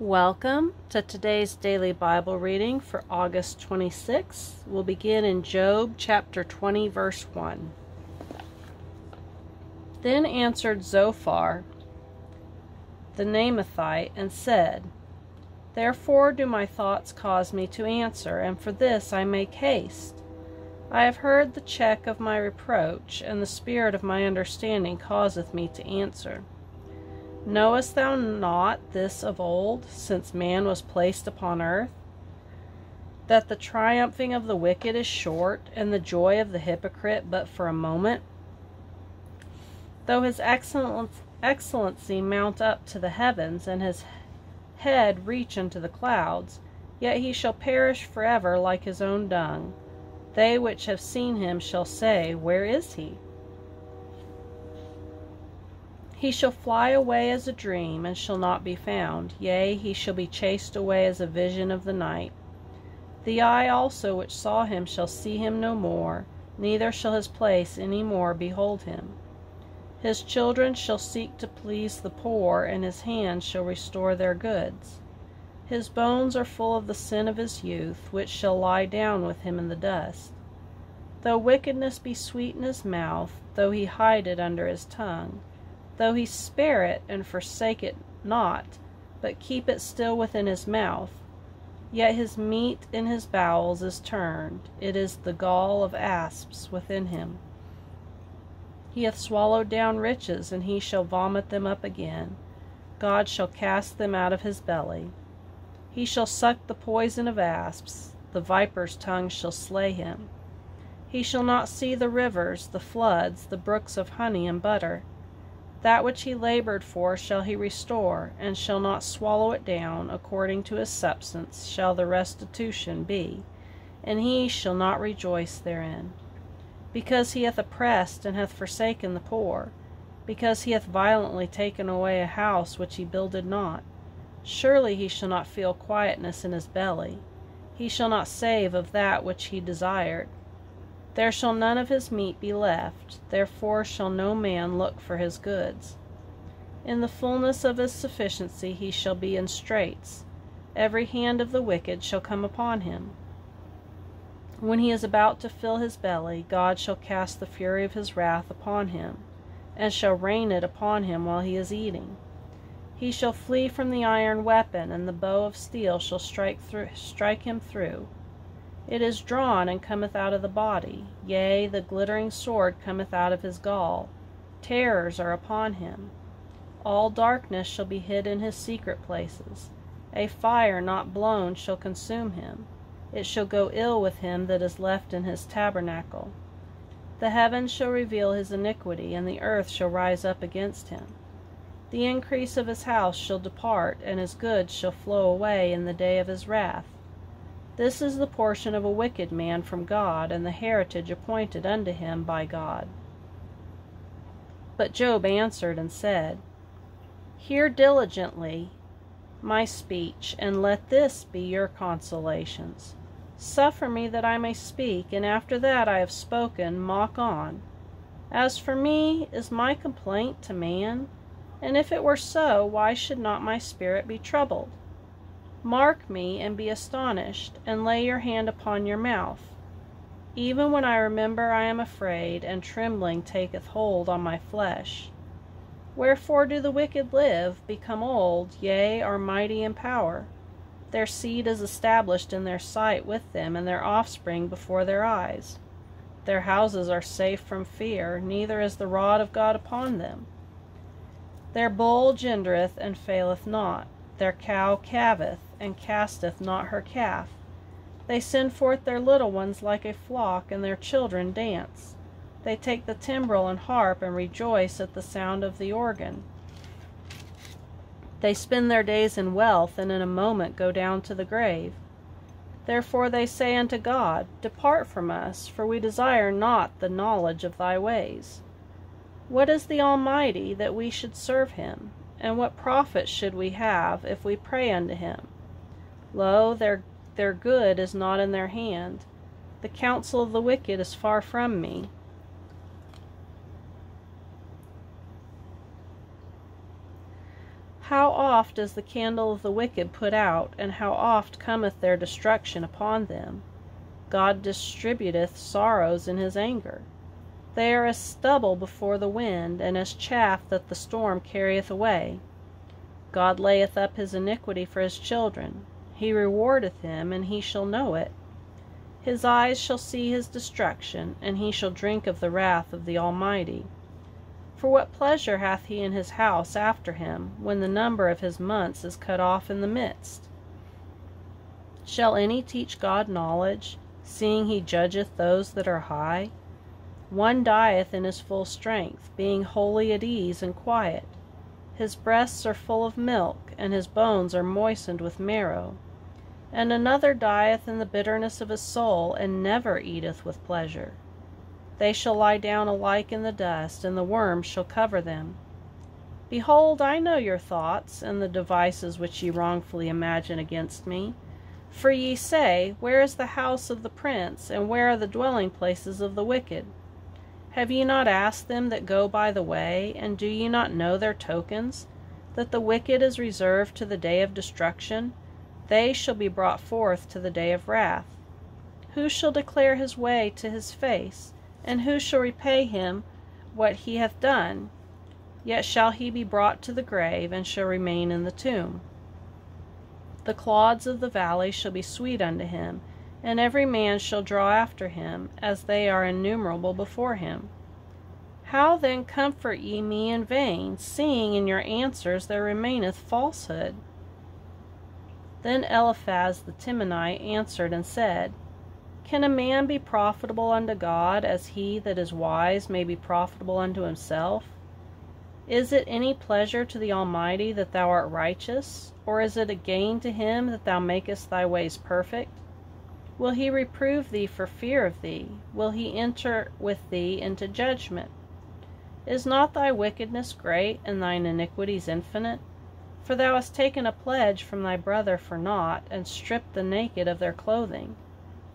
Welcome to today's daily Bible reading for August 26th. We'll begin in Job chapter 20, verse 1. Then answered Zophar the Naamathite and said, Therefore do my thoughts cause me to answer, and for this I make haste. I have heard the check of my reproach, and the spirit of my understanding causeth me to answer. Knowest thou not this of old, since man was placed upon earth? That the triumphing of the wicked is short, and the joy of the hypocrite but for a moment? Though his excellency mount up to the heavens, and his head reach unto the clouds, yet he shall perish forever like his own dung. They which have seen him shall say, Where is he? He shall fly away as a dream, and shall not be found; yea, he shall be chased away as a vision of the night. The eye also which saw him shall see him no more, neither shall his place any more behold him. His children shall seek to please the poor, and his hands shall restore their goods. His bones are full of the sin of his youth, which shall lie down with him in the dust. Though wickedness be sweet in his mouth, though he hide it under his tongue, though he spare it and forsake it not, but keep it still within his mouth, yet his meat in his bowels is turned, it is the gall of asps within him. He hath swallowed down riches, and he shall vomit them up again. God shall cast them out of his belly. He shall suck the poison of asps, the viper's tongue shall slay him. He shall not see the rivers, the floods, the brooks of honey and butter. That which he labored for shall he restore, and shall not swallow it down; according to his substance shall the restitution be, and he shall not rejoice therein. Because he hath oppressed and hath forsaken the poor, because he hath violently taken away a house which he builded not, surely he shall not feel quietness in his belly; he shall not save of that which he desired. There shall none of his meat be left, therefore shall no man look for his goods. In the fulness of his sufficiency he shall be in straits; every hand of the wicked shall come upon him. When he is about to fill his belly, God shall cast the fury of his wrath upon him, and shall rain it upon him while he is eating. He shall flee from the iron weapon, and the bow of steel shall strike, through, strike him through. It is drawn, and cometh out of the body; yea, the glittering sword cometh out of his gall. Terrors are upon him. All darkness shall be hid in his secret places. A fire not blown shall consume him. It shall go ill with him that is left in his tabernacle. The heavens shall reveal his iniquity, and the earth shall rise up against him. The increase of his house shall depart, and his goods shall flow away in the day of his wrath. This is the portion of a wicked man from God, and the heritage appointed unto him by God. But Job answered and said, Hear diligently my speech, and let this be your consolations. Suffer me that I may speak, and after that I have spoken, mock on. As for me, is my complaint to man? And if it were so, why should not my spirit be troubled? Mark me, and be astonished, and lay your hand upon your mouth. Even when I remember I am afraid, and trembling taketh hold on my flesh. Wherefore do the wicked live, become old, yea, are mighty in power? Their seed is established in their sight with them, and their offspring before their eyes. Their houses are safe from fear, neither is the rod of God upon them. Their bull gendereth and faileth not, their cow calveth, and casteth not her calf. They send forth their little ones like a flock, and their children dance. They take the timbrel and harp, and rejoice at the sound of the organ. They spend their days in wealth, and in a moment go down to the grave. Therefore they say unto God, Depart from us, for we desire not the knowledge of thy ways. What is the Almighty, that we should serve him? And what profit should we have if we pray unto him? Lo, their, their good is not in their hand. The counsel of the wicked is far from me. How oft is the candle of the wicked put out, and how oft cometh their destruction upon them! God distributeth sorrows in his anger. They are as stubble before the wind, and as chaff that the storm carrieth away. God layeth up his iniquity for his children. He rewardeth him, and he shall know it. His eyes shall see his destruction, and he shall drink of the wrath of the Almighty. For what pleasure hath he in his house after him, when the number of his months is cut off in the midst? Shall any teach God knowledge, seeing he judgeth those that are high? One dieth in his full strength, being wholly at ease and quiet. His breasts are full of milk, and his bones are moistened with marrow. And another dieth in the bitterness of his soul, and never eateth with pleasure. They shall lie down alike in the dust, and the worms shall cover them. Behold, I know your thoughts, and the devices which ye wrongfully imagine against me. For ye say, Where is the house of the prince, and where are the dwelling places of the wicked? Have ye not asked them that go by the way, and do ye not know their tokens, that the wicked is reserved to the day of destruction? They shall be brought forth to the day of wrath. Who shall declare his way to his face, and who shall repay him what he hath done? Yet shall he be brought to the grave, and shall remain in the tomb. The clods of the valley shall be sweet unto him and every man shall draw after him, as they are innumerable before him. How then comfort ye me in vain, seeing in your answers there remaineth falsehood? Then Eliphaz the Temanite answered and said, Can a man be profitable unto God, as he that is wise may be profitable unto himself? Is it any pleasure to the Almighty that thou art righteous, or is it a gain to him that thou makest thy ways perfect? Will he reprove thee for fear of thee? Will he enter with thee into judgment? Is not thy wickedness great, and thine iniquities infinite? For thou hast taken a pledge from thy brother for naught, and stripped the naked of their clothing.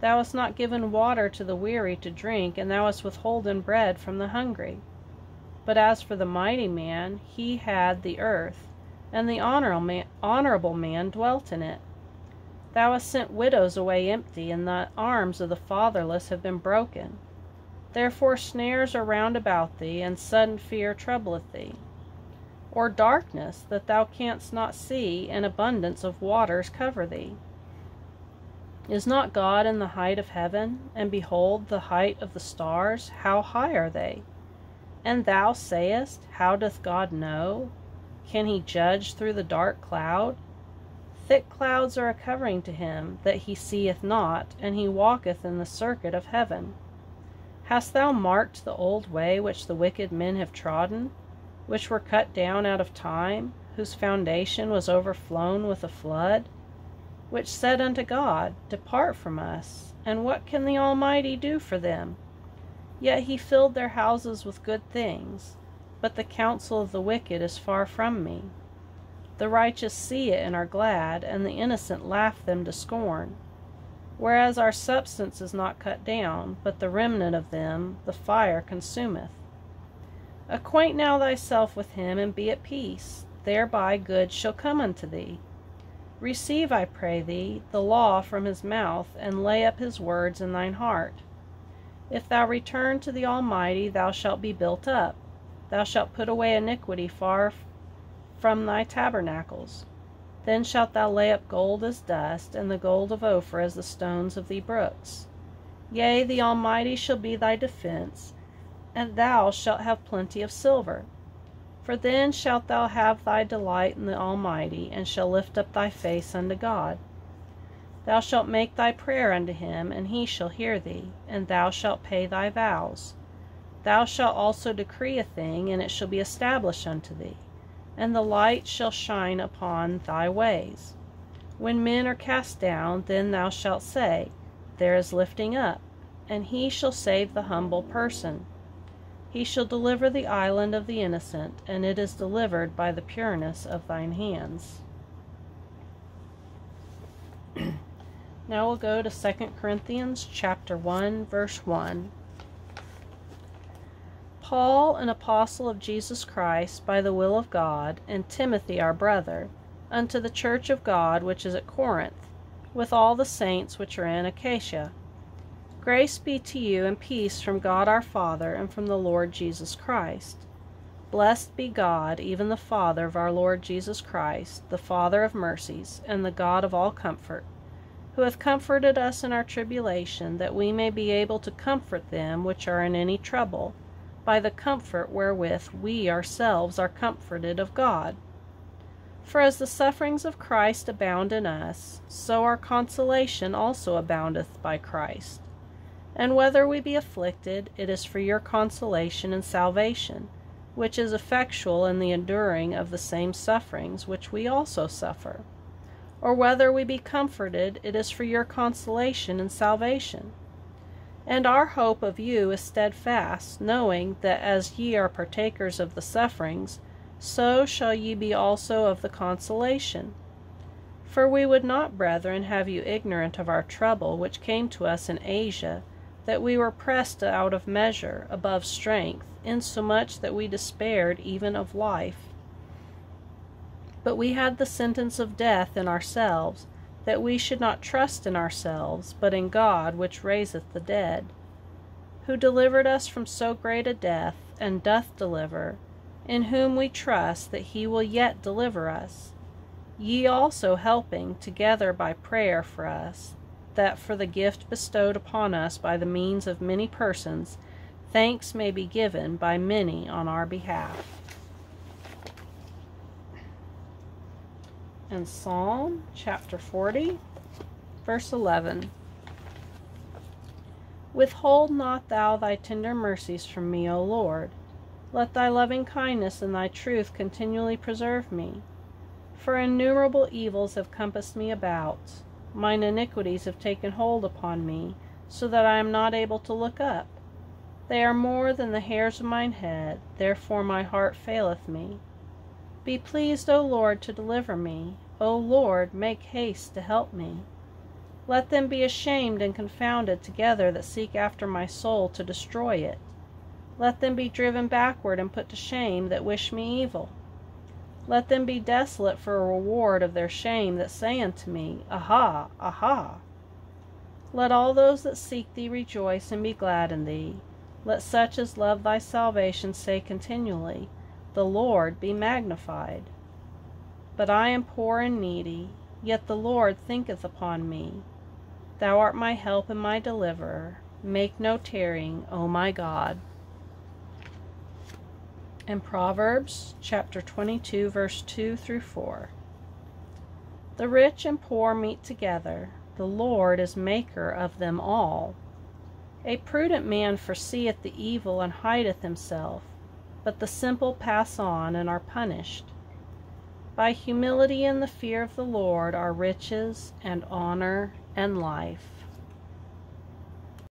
Thou hast not given water to the weary to drink, and thou hast withholden bread from the hungry. But as for the mighty man, he had the earth, and the honorable man dwelt in it. Thou hast sent widows away empty, and the arms of the fatherless have been broken. Therefore snares are round about thee, and sudden fear troubleth thee. Or darkness, that thou canst not see, and abundance of waters cover thee. Is not God in the height of heaven? And behold, the height of the stars, how high are they? And thou sayest, How doth God know? Can he judge through the dark cloud? Thick clouds are a covering to him, that he seeth not, and he walketh in the circuit of heaven. Hast thou marked the old way which the wicked men have trodden, which were cut down out of time, whose foundation was overflown with a flood? Which said unto God, Depart from us, and what can the Almighty do for them? Yet he filled their houses with good things, but the counsel of the wicked is far from me. The righteous see it and are glad, and the innocent laugh them to scorn. Whereas our substance is not cut down, but the remnant of them the fire consumeth. Acquaint now thyself with him, and be at peace. Thereby good shall come unto thee. Receive, I pray thee, the law from his mouth, and lay up his words in thine heart. If thou return to the Almighty, thou shalt be built up. Thou shalt put away iniquity far from thy tabernacles. Then shalt thou lay up gold as dust, and the gold of Ophir as the stones of the brooks. Yea, the Almighty shall be thy defence, and thou shalt have plenty of silver. For then shalt thou have thy delight in the Almighty, and shalt lift up thy face unto God. Thou shalt make thy prayer unto him, and he shall hear thee, and thou shalt pay thy vows. Thou shalt also decree a thing, and it shall be established unto thee and the light shall shine upon thy ways. When men are cast down, then thou shalt say, There is lifting up, and he shall save the humble person. He shall deliver the island of the innocent, and it is delivered by the pureness of thine hands. now we'll go to 2 Corinthians chapter 1 verse 1. Paul, an apostle of Jesus Christ, by the will of God, and Timothy our brother, unto the church of God which is at Corinth, with all the saints which are in Achaia. Grace be to you and peace from God our Father and from the Lord Jesus Christ. Blessed be God, even the Father of our Lord Jesus Christ, the Father of mercies, and the God of all comfort, who hath comforted us in our tribulation, that we may be able to comfort them which are in any trouble, by the comfort wherewith we ourselves are comforted of God. For as the sufferings of Christ abound in us, so our consolation also aboundeth by Christ. And whether we be afflicted, it is for your consolation and salvation which is effectual in the enduring of the same sufferings which we also suffer. Or whether we be comforted, it is for your consolation and salvation. And our hope of you is steadfast, knowing that as ye are partakers of the sufferings, so shall ye be also of the consolation. For we would not, brethren, have you ignorant of our trouble which came to us in Asia that we were pressed out of measure, above strength, insomuch that we despaired even of life. But we had the sentence of death in ourselves, that we should not trust in ourselves, but in God which raiseth the dead, who delivered us from so great a death, and doth deliver, in whom we trust that he will yet deliver us. Ye also helping together by prayer for us, that for the gift bestowed upon us by the means of many persons, thanks may be given by many on our behalf. And Psalm chapter 40, verse 11. Withhold not thou thy tender mercies from me, O Lord. Let thy loving kindness and thy truth continually preserve me. For innumerable evils have compassed me about Mine iniquities have taken hold upon me, so that I am not able to look up. They are more than the hairs of mine head, therefore my heart faileth me. Be pleased, O Lord, to deliver me. O Lord, make haste to help me. Let them be ashamed and confounded together that seek after my soul to destroy it. Let them be driven backward and put to shame that wish me evil. Let them be desolate for a reward of their shame that say unto me, Aha, aha. Let all those that seek thee rejoice and be glad in thee. Let such as love thy salvation say continually, The Lord be magnified. But I am poor and needy, yet the Lord thinketh upon me. Thou art my help and my deliverer. Make no tarrying, O my God and Proverbs chapter 22, verse 2 through 4. The rich and poor meet together, the Lord is maker of them all. A prudent man foreseeth the evil and hideth himself, but the simple pass on and are punished. By humility and the fear of the Lord are riches and honor and life.